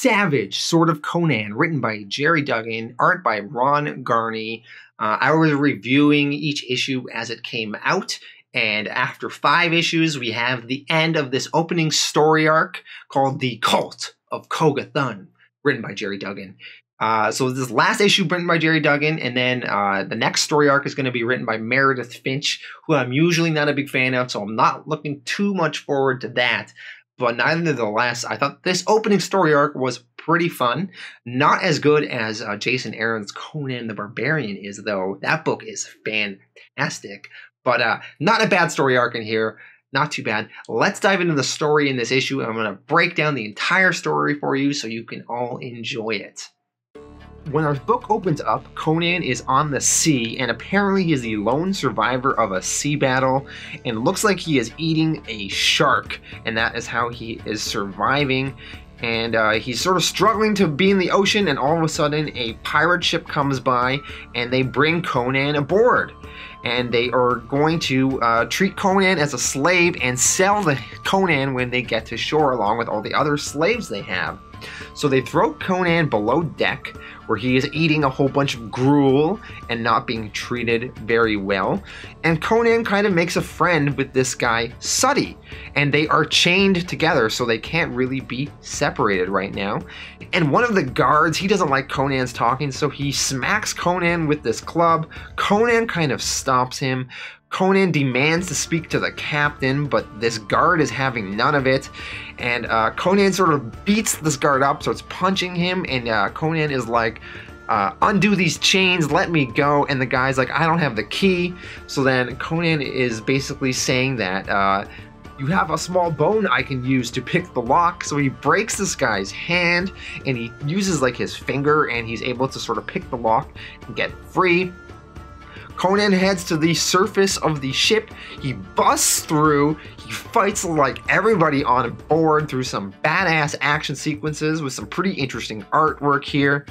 Savage Sword of Conan, written by Gerry Duggan, art by Ron Garney. Uh, I was reviewing each issue as it came out, and after five issues, we have the end of this opening story arc called The Cult of Koga Thun, written by Gerry Duggan. Uh, so this last issue written by Gerry Duggan, and then uh, the next story arc is going to be written by Meredith Finch, who I'm usually not a big fan of, so I'm not looking too much forward to that. But nevertheless, I thought this opening story arc was pretty fun. Not as good as uh, Jason Aaron's Conan the Barbarian is, though. That book is fantastic. But uh, not a bad story arc in here. Not too bad. Let's dive into the story in this issue. I'm going to break down the entire story for you so you can all enjoy it when our book opens up, Conan is on the sea, and apparently he is the lone survivor of a sea battle, and looks like he is eating a shark, and that is how he is surviving. And uh, he's sort of struggling to be in the ocean, and all of a sudden, a pirate ship comes by, and they bring Conan aboard. And they are going to uh, treat Conan as a slave and sell the Conan when they get to shore, along with all the other slaves they have. So they throw Conan below deck, where he is eating a whole bunch of gruel and not being treated very well. And Conan kind of makes a friend with this guy, Sutty, and they are chained together so they can't really be separated right now. And one of the guards, he doesn't like Conan's talking, so he smacks Conan with this club. Conan kind of stops him. Conan demands to speak to the captain, but this guard is having none of it. And uh, Conan sort of beats this guard up, so it's punching him, and uh, Conan is like, uh, undo these chains, let me go. And the guy's like, I don't have the key. So then Conan is basically saying that uh, you have a small bone I can use to pick the lock. So he breaks this guy's hand and he uses like his finger and he's able to sort of pick the lock and get free. Conan heads to the surface of the ship. He busts through. He fights like everybody on board through some badass action sequences with some pretty interesting artwork here.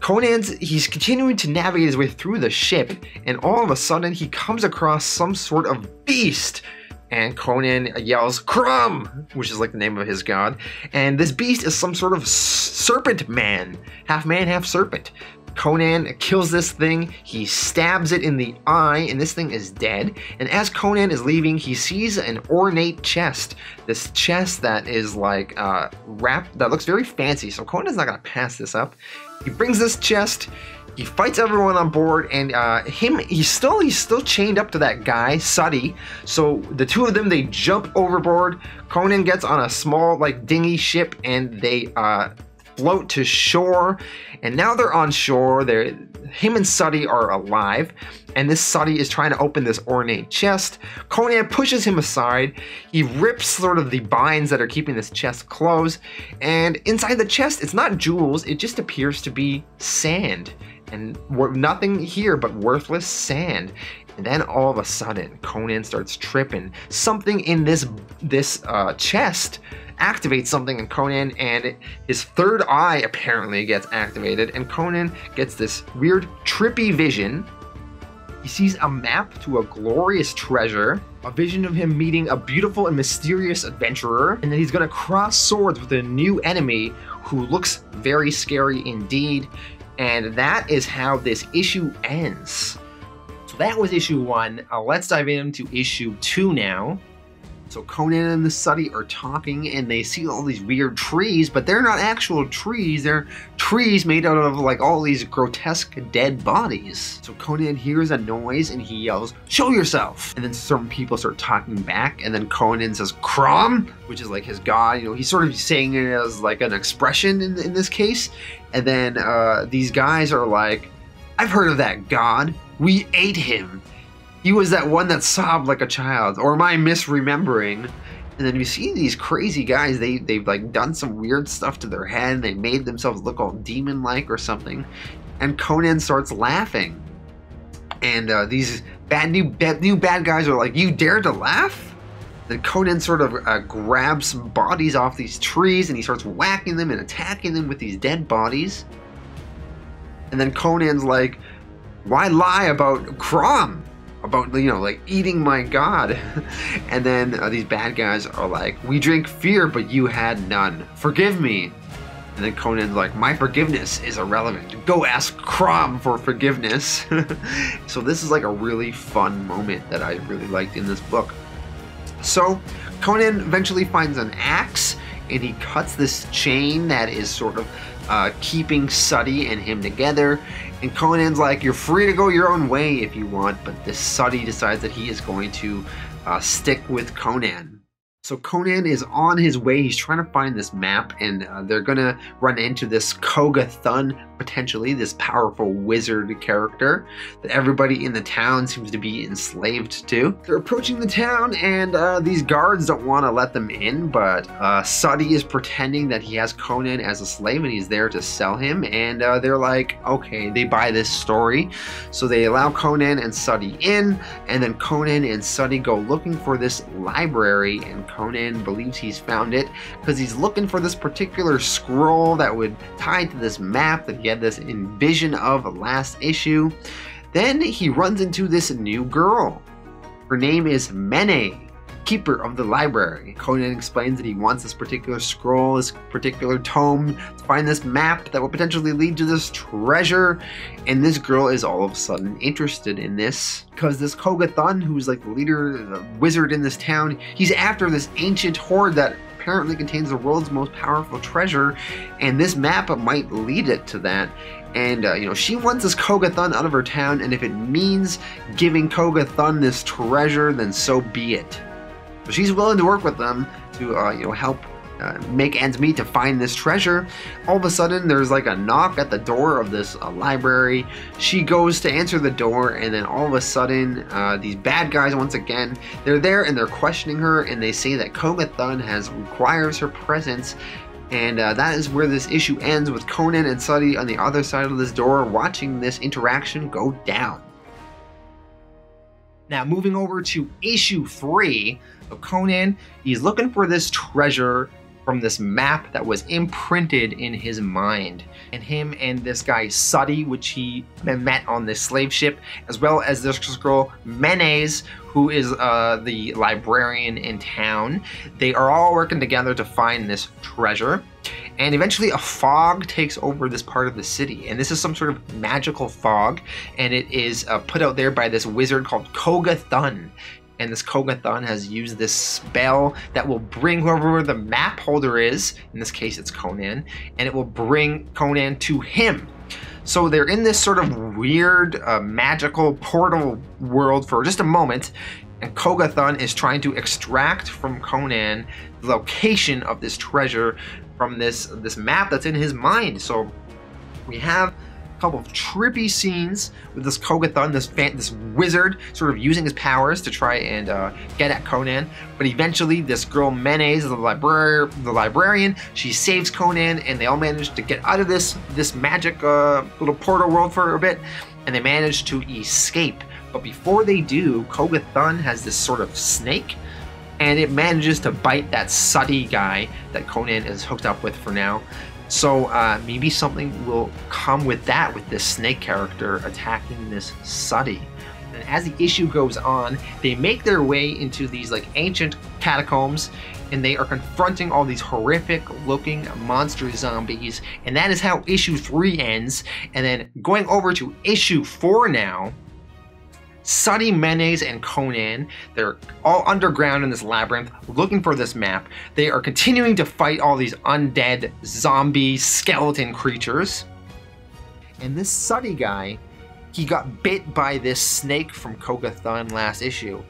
Conan's he's continuing to navigate his way through the ship, and all of a sudden he comes across some sort of beast. And Conan yells, Crom, which is like the name of his god. And this beast is some sort of serpent man, half man, half serpent. Conan kills this thing, he stabs it in the eye, and this thing is dead. And as Conan is leaving, he sees an ornate chest. This chest that is like uh, wrapped, that looks very fancy. So Conan's not gonna pass this up. He brings this chest. He fights everyone on board, and uh, him he's still he's still chained up to that guy Sutty. So the two of them they jump overboard. Conan gets on a small like dinghy ship, and they uh, float to shore, and now they're on shore. They're him and Sutty are alive, and this Sutty is trying to open this ornate chest. Conan pushes him aside. He rips sort of the binds that are keeping this chest closed, and inside the chest, it's not jewels. It just appears to be sand, and nothing here but worthless sand. And then all of a sudden, Conan starts tripping. Something in this this uh, chest activates something in Conan, and his third eye apparently gets activated, and Conan gets this weird, trippy vision. He sees a map to a glorious treasure, a vision of him meeting a beautiful and mysterious adventurer, and then he's gonna cross swords with a new enemy who looks very scary indeed. And that is how this issue ends. So that was issue one. Uh, let's dive into issue two now. So Conan and the Sutty are talking and they see all these weird trees, but they're not actual trees. They're trees made out of like all these grotesque dead bodies. So Conan hears a noise and he yells, Show yourself! And then some people start talking back, and then Conan says, Crom, which is like his god. You know, he's sort of saying it as like an expression in, in this case. And then uh, these guys are like, I've heard of that god. We ate him he was that one that sobbed like a child. Or am I misremembering? And then you see these crazy guys, they, they've like done some weird stuff to their head. They made themselves look all demon-like or something. And Conan starts laughing. And uh, these bad new, bad new bad guys are like, you dare to laugh? Then Conan sort of uh, grabs some bodies off these trees and he starts whacking them and attacking them with these dead bodies. And then Conan's like, why lie about Crom? About you know like eating my god and then uh, these bad guys are like we drink fear but you had none forgive me And then Conan's like, My forgiveness is irrelevant. Go ask Crom for forgiveness. so this is like a really fun moment that I really liked in this book. So Conan eventually finds an axe and he cuts this chain that is sort of uh, keeping Suddy and him together. And Conan's like, You're free to go your own way if you want, but this Suddy decides that he is going to uh, stick with Conan. So Conan is on his way. He's trying to find this map, and uh, they're gonna run into this Koga Thun, potentially this powerful wizard character that everybody in the town seems to be enslaved to. They're approaching the town, and uh, these guards don't want to let them in, but uh, Suddy is pretending that he has Conan as a slave, and he's there to sell him. And uh, they're like, okay, they buy this story, so they allow Conan and Suddy in, and then Conan and Suddy go looking for this library and Conan believes he's found it because he's looking for this particular scroll that would tie to this map that he had this envision of last issue. Then he runs into this new girl. Her name is Mene, keeper of the library. Conan explains that he wants this particular scroll, this particular tome, to find this map that will potentially lead to this treasure. And this girl is all of a sudden interested in this because this Koga Thun, who's like the leader, the wizard in this town, he's after this ancient hoard that apparently contains the world's most powerful treasure, and this map might lead it to that. And, uh, you know, she wants this Koga Thun out of her town, and if it means giving Koga Thun this treasure, then so be it. So she's willing to work with them to, uh, you know, help uh, make ends meet to find this treasure. All of a sudden, there's like a knock at the door of this uh, library. She goes to answer the door, and then all of a sudden, uh, these bad guys once again they're there and they're questioning her, and they say that Thun has requires her presence. And uh, that is where this issue ends with Conan and Suddy on the other side of this door watching this interaction go down. Now, moving over to issue three of Conan, he's looking for this treasure from this map that was imprinted in his mind. And him and this guy Suddy, which he met on this slave ship, as well as this girl Menes, who is uh, the librarian in town, they are all working together to find this treasure. And eventually, a fog takes over this part of the city. And this is some sort of magical fog. And it is uh, put out there by this wizard called Koga Thun and this Koga Thun has used this spell that will bring whoever the map holder is, in this case it's Conan, and it will bring Conan to him. So they're in this sort of weird uh, magical portal world for just a moment, and Koga Thun is trying to extract from Conan the location of this treasure from this this map that's in his mind. So we have couple of trippy scenes with this Koga Thun, this fan, this wizard, sort of using his powers to try and uh, get at Conan. But eventually, this girl Menes, the, librar- the librarian, she saves Conan, and they all manage to get out of this this magic uh, little portal world for a bit, and they manage to escape. But before they do, Koga Thun has this sort of snake and it manages to bite that Suddy guy that Conan is hooked up with for now. So uh, maybe something will come with that, with this snake character attacking this Suddy. And as the issue goes on, they make their way into these like ancient catacombs and they are confronting all these horrific looking monster zombies. And that is how issue 3 ends. And then going over to issue 4 now, Suddy, Menes, and Conan, they're all underground in this labyrinth looking for this map. They are continuing to fight all these undead zombie skeleton creatures. And this Suddy guy, he got bit by this snake from Koga Thun last issue.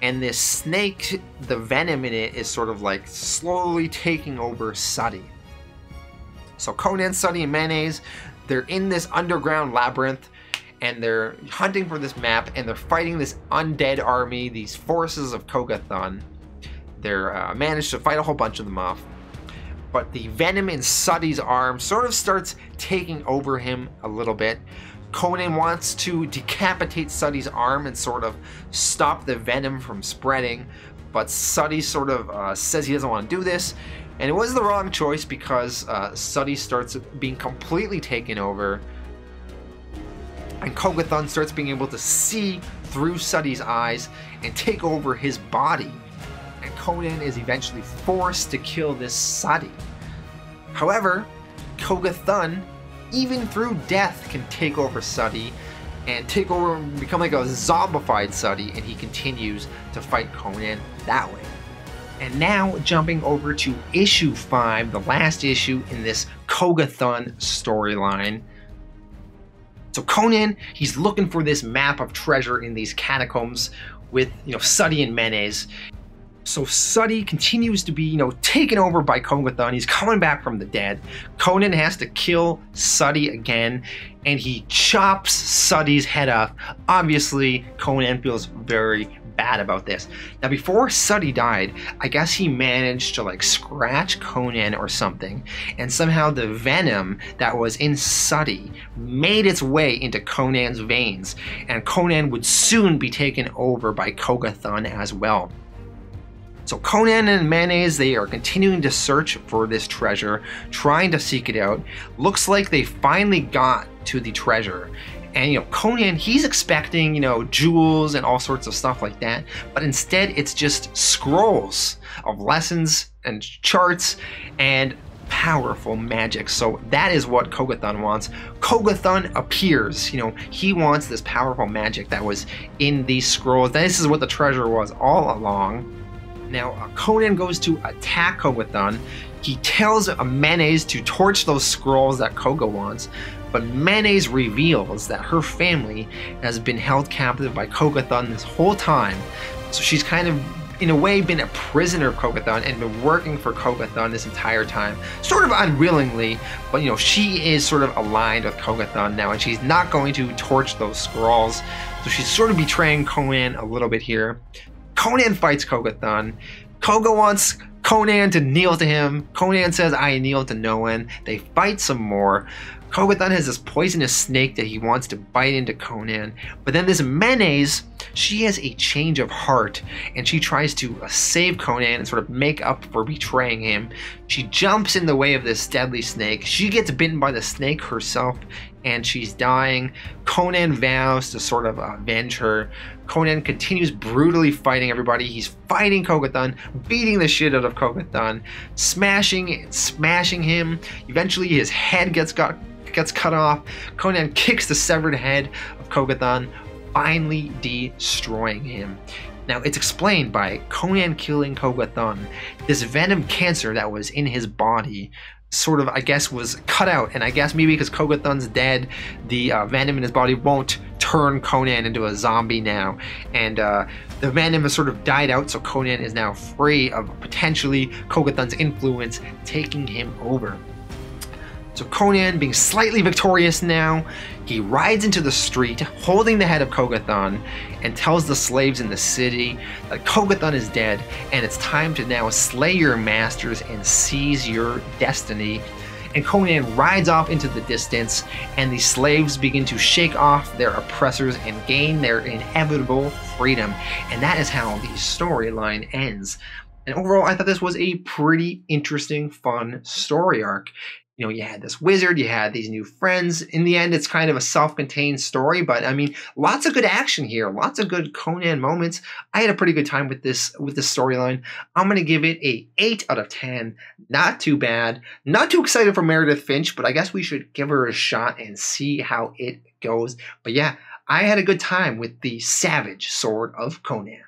And this snake, the venom in it is sort of like slowly taking over Suddy. So Conan, Suddy, and Menes, they're in this underground labyrinth and they're hunting for this map and they're fighting this undead army, these forces of Koga Thun. They're uh, managed to fight a whole bunch of them off. But the venom in Suddy's arm sort of starts taking over him a little bit. Conan wants to decapitate Suddy's arm and sort of stop the venom from spreading, but Suddy sort of uh, says he doesn't want to do this, and it was the wrong choice because uh, Suddy starts being completely taken over and Koga Thun starts being able to see through Suddy's eyes and take over his body. And Conan is eventually forced to kill this Suddy. However, Koga Thun, even through death, can take over Suddy and take over and become like a zombified Suddy, and he continues to fight Conan that way. And now jumping over to issue 5, the last issue in this Koga Thun storyline. So Conan, he's looking for this map of treasure in these catacombs with, you know, Suddy and Menes. So Suddy continues to be, you know, taken over by Koga Thun. He's coming back from the dead. Conan has to kill Suddy again, and he chops Suddy's head off. Obviously, Conan feels very bad about this. Now, before Suddy died, I guess he managed to like scratch Conan or something, and somehow the venom that was in Suddy made its way into Conan's veins, and Conan would soon be taken over by Koga Thun as well. So Conan and Menes, they are continuing to search for this treasure, trying to seek it out. Looks like they finally got to the treasure. And you know, Conan, he's expecting, you know, jewels and all sorts of stuff like that, but instead it's just scrolls of lessons and charts and powerful magic. So that is what Koga Thun wants. Koga Thun appears, you know, he wants this powerful magic that was in these scrolls. This is what the treasure was all along. Now, uh, Conan goes to attack Koga Thun. He tells Menes to torch those scrolls that Koga wants, but Menes reveals that her family has been held captive by Koga Thun this whole time. So she's kind of in a way been a prisoner of Koga Thun and been working for Koga Thun this entire time, sort of unwillingly, but you know, she is sort of aligned with Koga Thun now and she's not going to torch those scrolls. So she's sort of betraying Conan a little bit here. Conan fights Koga Thun. Koga wants Conan to kneel to him. Conan says, I kneel to no one. They fight some more. Koga Thun has this poisonous snake that he wants to bite into Conan. But then this Menes, she has a change of heart and she tries to uh, save Conan and sort of make up for betraying him. She jumps in the way of this deadly snake. She gets bitten by the snake herself and she's dying. Conan vows to sort of avenge her. Conan continues brutally fighting everybody. He's fighting Koga Thun, beating the shit out of Koga Thun, smashing, smashing him. Eventually, his head gets got gets cut off. Conan kicks the severed head of Koga Thun, finally destroying him. Now, it's explained by Conan killing Koga Thun. This venom cancer that was in his body sort of, I guess, was cut out. And I guess maybe because Koga Thun's dead, the uh, venom in his body won't turn Conan into a zombie now. And uh, the venom has sort of died out, so Conan is now free of potentially Koga Thun's influence taking him over. So Conan, being slightly victorious now, he rides into the street holding the head of Koga Thun and tells the slaves in the city that Koga Thun is dead and it's time to now slay your masters and seize your destiny. And Conan rides off into the distance and the slaves begin to shake off their oppressors and gain their inevitable freedom. And that is how the storyline ends. And overall, I thought this was a pretty interesting, fun story arc you know, you had this wizard, you had these new friends. In the end, it's kind of a self-contained story, but I mean, lots of good action here, lots of good Conan moments. I had a pretty good time with this with this storyline. I'm gonna give it a eight out of ten. Not too bad. Not too excited for Meredith Finch, but I guess we should give her a shot and see how it goes. But yeah, I had a good time with the Savage Sword of Conan.